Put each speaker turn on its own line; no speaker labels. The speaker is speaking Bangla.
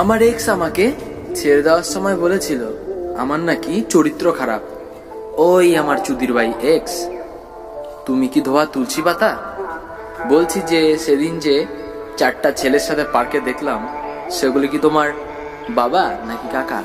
আমার এক্স আমাকে ছেড়ে দেওয়ার সময় বলেছিল, আমার নাকি চরিত্র খারাপ। ওই আমার চুদির ভাই এক্স তুমি কি ধোয়া তুলসী পাতা? বলছি যে সেদিন যে চারটা ছেলের সাথে পার্কে দেখলাম, সেগুলি কি তোমার বাবা নাকি কাকা?